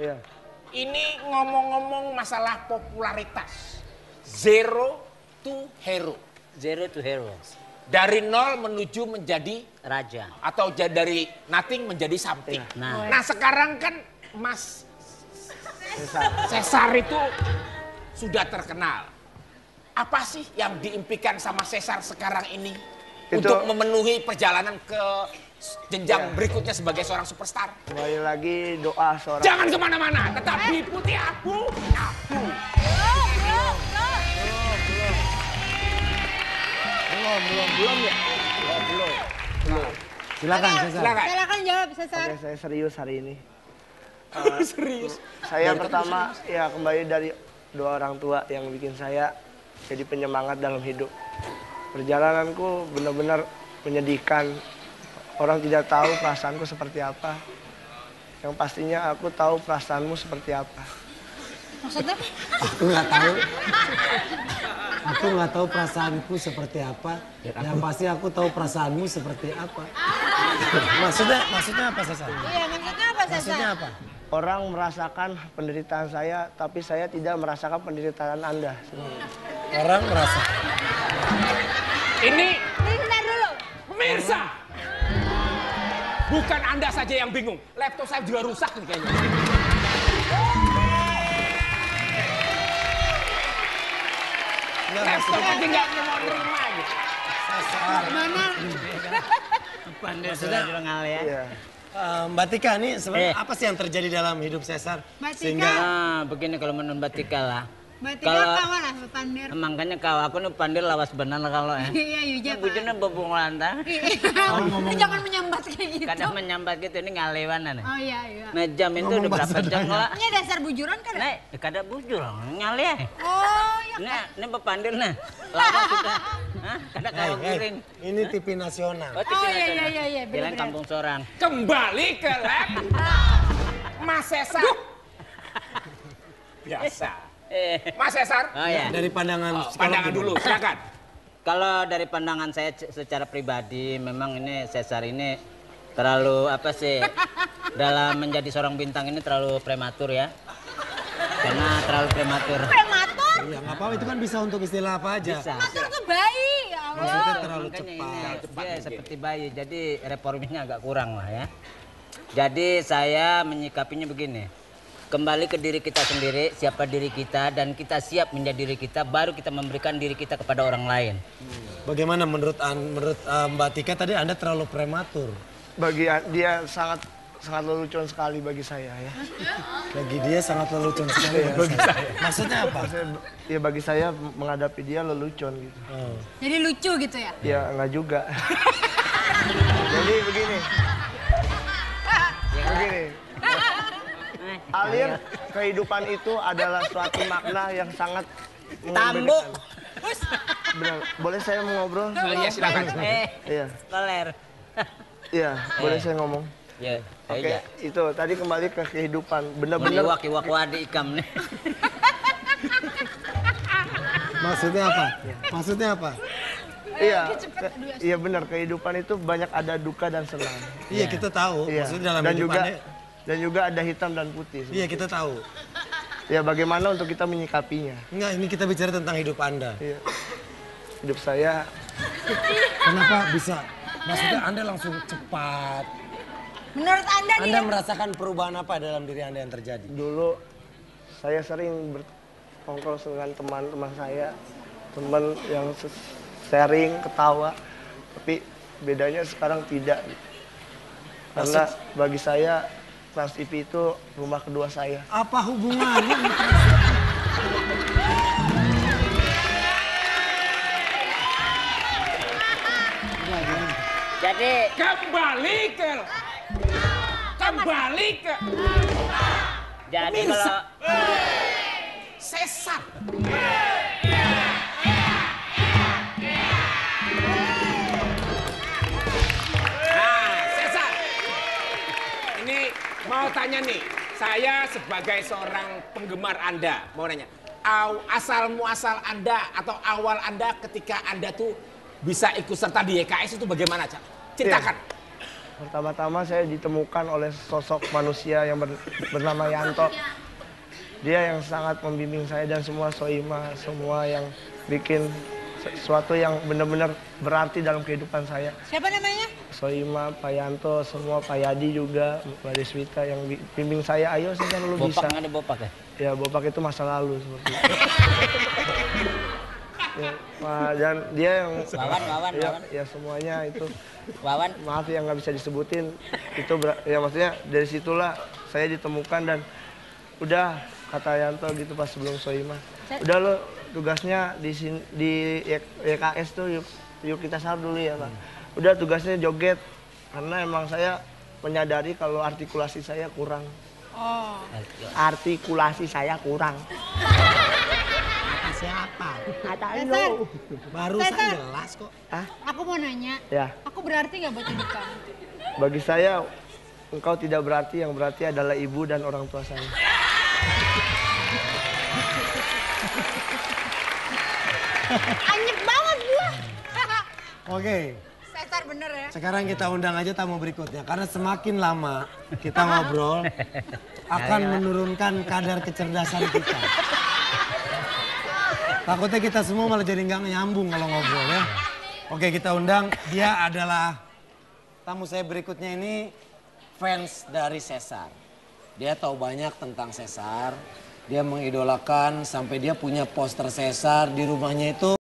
Iya. Ini ngomong-ngomong masalah popularitas. Zero to hero. Zero to hero. Dari nol menuju menjadi Raja. atau dari nothing menjadi something. Nah. Nah sekarang kan Mas Cesar itu sudah terkenal. Apa sih yang diimpikan sama Cesar sekarang ini Itu- untuk memenuhi perjalanan ke jenjang Iya. berikutnya sebagai seorang superstar? Kembali lagi doa seorang Jangan ke mana-mana, tetap di putih abu. Abu. belum belum belum ya belum belum belum Silakan, Cesar. Silakan. Silakan jawab, Cesar. Oke, saya serius hari ini. Serius. Saya pertama ya kembali dari dua orang tua yang bikin saya jadi penyemangat dalam hidup. Perjalananku benar-benar menyedihkan. Orang tidak tahu perasaanku seperti apa. Yang pastinya aku tahu perasaanmu seperti apa. Maksudnya? Aku nggak tahu. Aku nggak tahu perasaanku seperti apa. Yang pasti aku tahu perasaanmu seperti apa. maksudnya, maksudnya apa Cesar? Iya, maksudnya apa, Cesar? Maksudnya apa? Orang merasakan penderitaan saya, tapi saya tidak merasakan penderitaan Anda. Orang merasa. Ini Ini dulu. pemirsa. Bukan Anda saja yang bingung. Laptop saya juga rusak nih kayaknya. Laptop aja nggak mau nerima gitu. Mana? Pandai sudah ngal ya. Iya. Eh, Mbak Tika nih sebenarnya Eh. apa sih yang terjadi dalam hidup Cesar? Mbak Tika. Sehingga Nah, begini kalau menurut Mbak Tika lah. Tika Kalau- kawan lah, Pandir. Makanya kau aku nih pandir lawas benar kalau ya. Iya, Yuja, Pak. Bujurnya bobong lantang. Jangan menyambat kayak gitu. Kadang menyambat gitu ini ngalewanan. Oh iya, iya. Nah jam itu udah berapa jam lah? Ini dasar bujuran kan? Nih, kada bujur, nyale ya. Oh, ya. Nah, ini pepandir nah. Lawas sudah. Hah? Kada Eh, eh, giring. ini TV nasional. Oh, Oh, iya, iya, iya, iya, Jalan kampung sorang. Kembali ke lab. Mas Cesar. Biasa. Eh, Mas Cesar. oh ya. Dari pandangan Oh, pandangan dulu, silakan. Kalau dari pandangan saya secara pribadi, memang ini Cesar ini terlalu apa sih dalam menjadi seorang bintang ini terlalu prematur ya. Karena terlalu prematur. Prematur? Iya, nggak apa-apa itu kan bisa untuk istilah apa aja. Bisa. Prematur tuh bayi. Ya Allah. Maksudnya terlalu Makanya cepat. Ini, dia seperti bayi, jadi reformisnya agak kurang lah ya. Jadi saya menyikapinya begini. Kembali ke diri kita sendiri, siapa diri kita dan kita siap menjadi diri kita, baru kita memberikan diri kita kepada orang lain. Bagaimana menurut An- menurut eh, Mbak Tika tadi Anda terlalu prematur. Bagi dia sangat sangat lelucon sekali bagi saya ya. Bagi dia sangat lelucon sekali bagi saya. Maksudnya apa? Saya, ya bagi saya menghadapi dia lelucon gitu. Oh. Jadi lucu gitu ya? Ya enggak juga. Jadi begini. Begini. Alir kehidupan itu adalah suatu makna yang sangat Tambuk. Benar. Boleh saya mengobrol? Oh, iya, silakan. Eh, Iya. koler. Iya, boleh saya ngomong. Ya, Oke, aja. itu tadi kembali ke kehidupan. Benar-benar diwak iwak wadi ikam nih. Maksudnya apa? Maksudnya apa? iya. iya benar, kehidupan itu banyak ada duka dan senang. Iya, kita tahu. Iya. Maksudnya dalam dan juga dan juga ada hitam dan putih. Iya, kita tahu. Ya bagaimana untuk kita menyikapinya? Enggak, ini kita bicara tentang hidup Anda. Iya. Hidup saya Kenapa bisa? Maksudnya Anda langsung cepat. Menurut Anda Anda ya? merasakan perubahan apa dalam diri Anda yang terjadi? dulu saya sering bertongkrong dengan teman-teman saya, teman yang se- sharing, ketawa. Tapi bedanya sekarang tidak. Karena bagi saya Trans TV itu rumah kedua saya. Apa hubungannya? Jadi Kembali ke Kembali ke jadi kalau Cesar. Mau tanya nih, saya sebagai seorang penggemar Anda mau nanya, aw- asal muasal Anda atau awal Anda ketika Anda tuh bisa ikut serta di YKS itu bagaimana, Cak? Ceritakan. Pertama-tama saya ditemukan oleh sosok manusia yang ber- bernama Yanto. Dia yang sangat membimbing saya dan semua soima, semua yang bikin sesuatu yang benar-benar berarti dalam kehidupan saya. Siapa namanya? Soima, Pak Yanto, semua Pak Yadi juga, Mbak Deswita yang bi- bimbing saya, ayo Sesan lu bisa. Bopak ada bopak ya? Ya, Bopak itu masa lalu seperti itu. ya, dan dia yang Wawan, Wawan, ya, Wawan. ya semuanya itu Wawan, maaf yang nggak bisa disebutin itu ber- ya maksudnya dari situlah saya ditemukan dan udah kata Yanto gitu pas sebelum Soima udah lo tugasnya di sini di YKS tuh yuk, yuk kita sahur dulu ya pak udah tugasnya joget karena emang saya menyadari kalau artikulasi saya kurang Oh. artikulasi saya kurang Siapa? Cesar, Barusan Cesar. jelas kok. aku mau nanya. ya Aku berarti nggak buat hidup kamu? bagi saya engkau tidak berarti yang berarti adalah ibu dan orang tua saya Anyep banget gua. Oke, Cesar bener ya. sekarang kita undang aja tamu berikutnya. Karena semakin lama kita ngobrol, akan menurunkan kadar kecerdasan kita. Takutnya kita semua malah jadi nggak nyambung kalau ngobrol ya. Oke, kita undang. Dia adalah tamu saya berikutnya ini fans dari Cesar. Dia tahu banyak tentang Cesar. Dia mengidolakan sampai dia punya poster Cesar di rumahnya itu